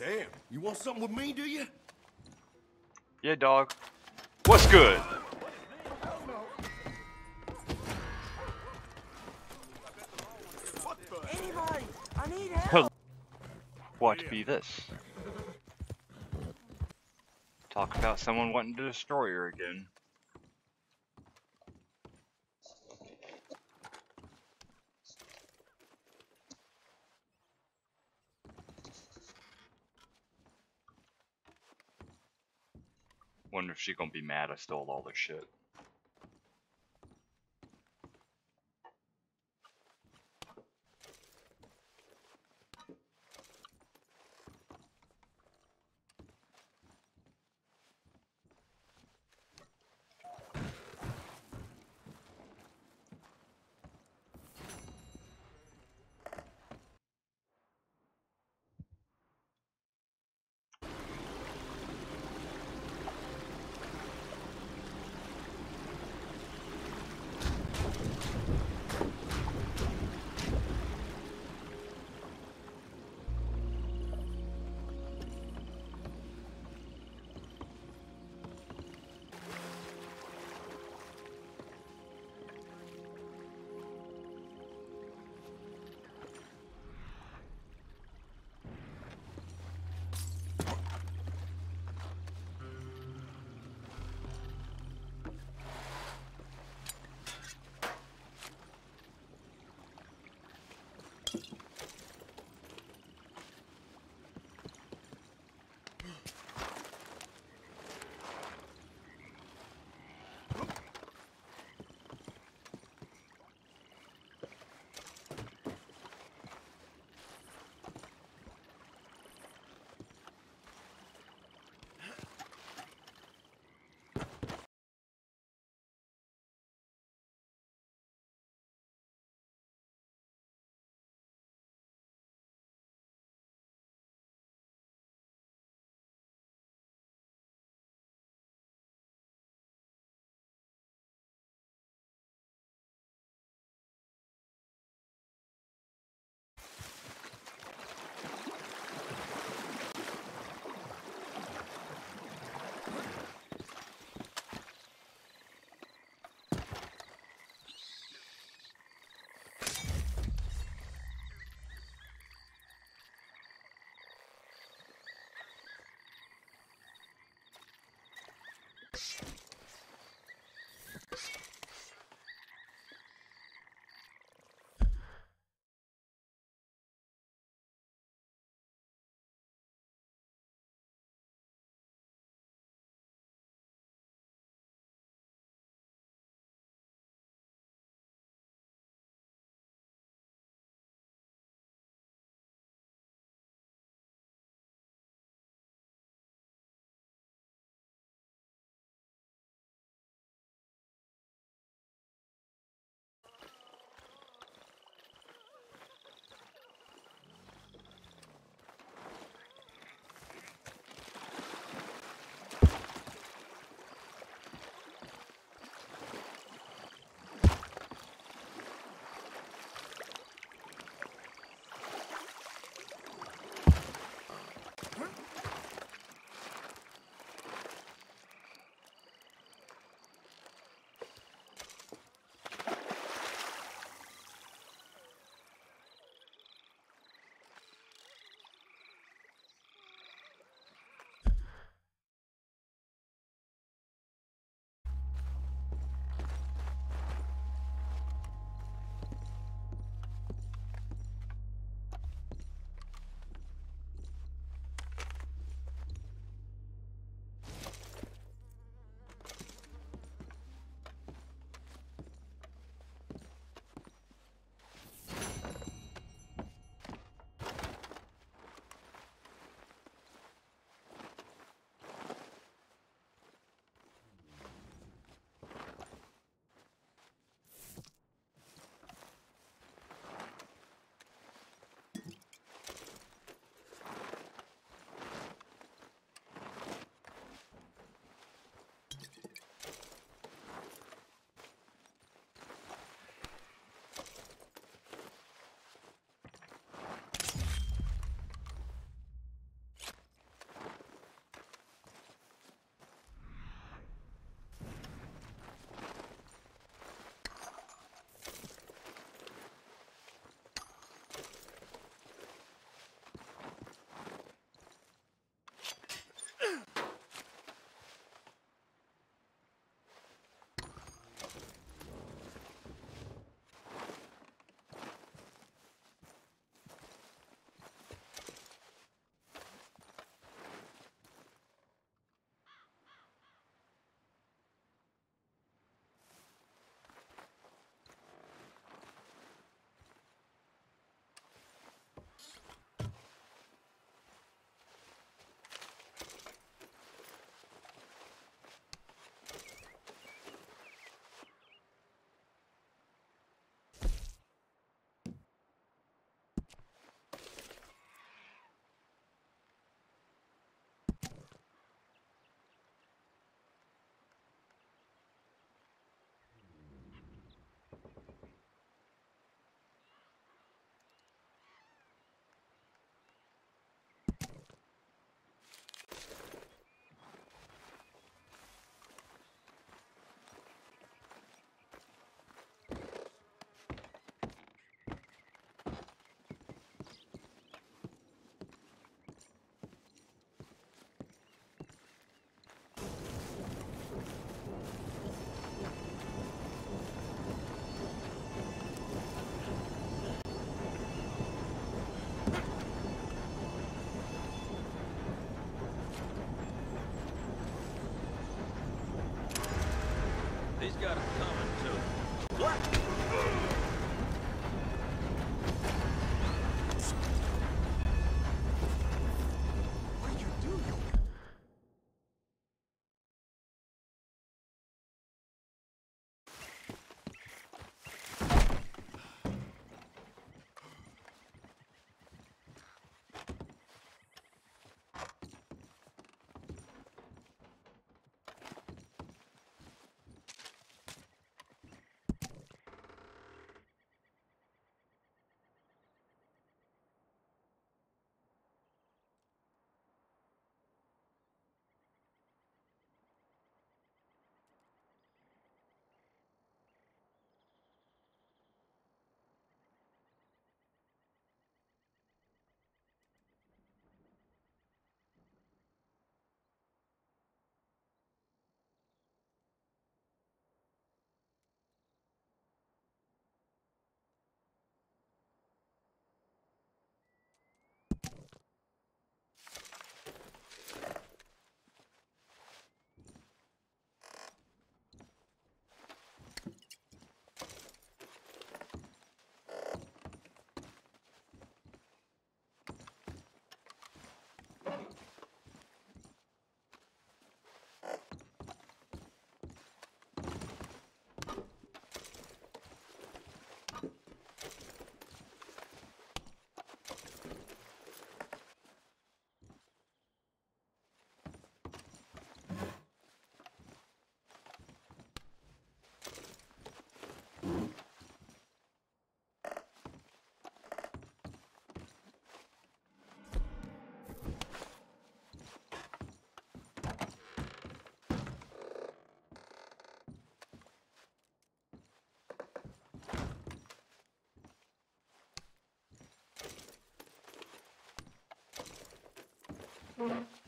Damn, you want something with me, do you? Yeah, dog. What's good? Anybody, I need help. What be this? Talk about someone wanting to destroy her again. I wonder if she gonna be mad I stole all their shit. Got it 응.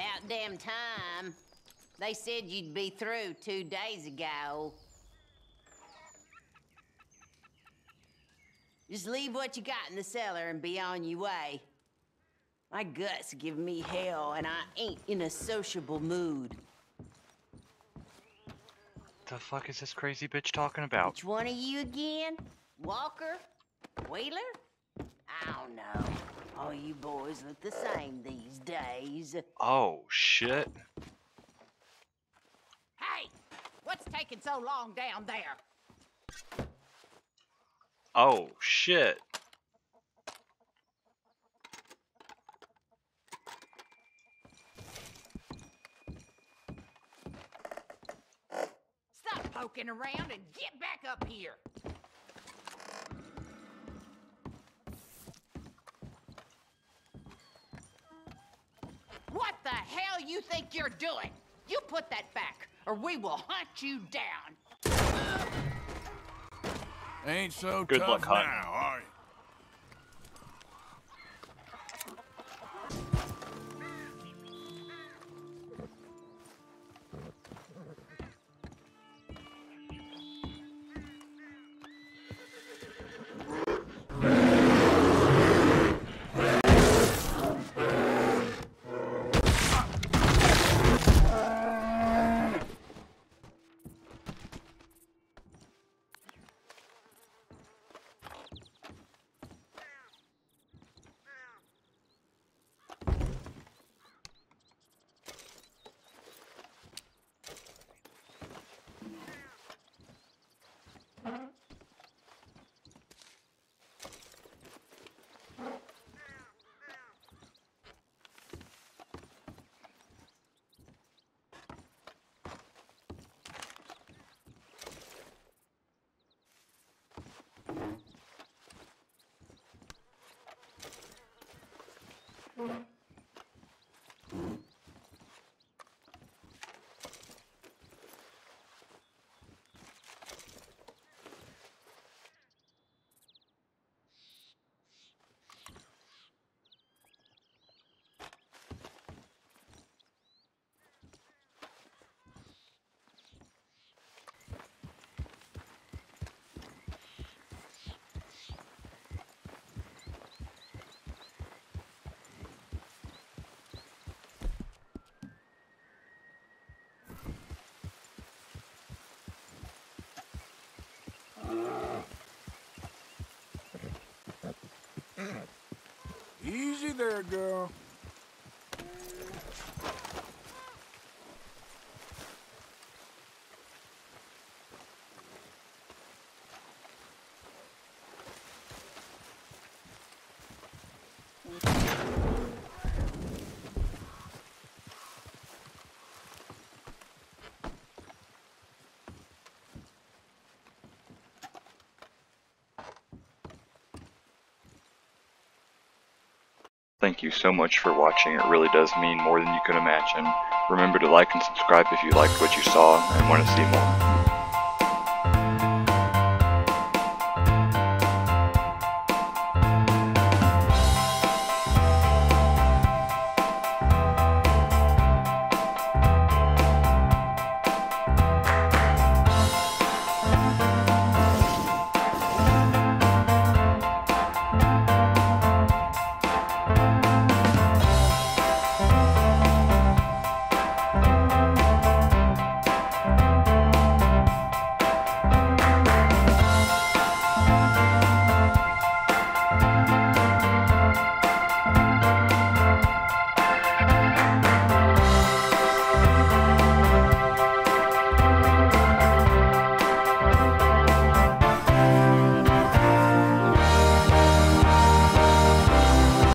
About damn time. They said you'd be through two days ago. Just leave what you got in the cellar and be on your way. My guts give me hell, and I ain't in a sociable mood. The fuck is this crazy bitch talking about? Which one of you again? Walker? Wheeler? I don't know. All you boys look the same these days. Oh shit. Hey! What's taking so long down there? Oh shit. Stop poking around and get back up here. What the hell you think you're doing? You put that back, or we will hunt you down. Ain't so Good tough luck, now, are you? Easy there, girl. Thank you so much for watching, it really does mean more than you could imagine. Remember to like and subscribe if you liked what you saw and want to see more.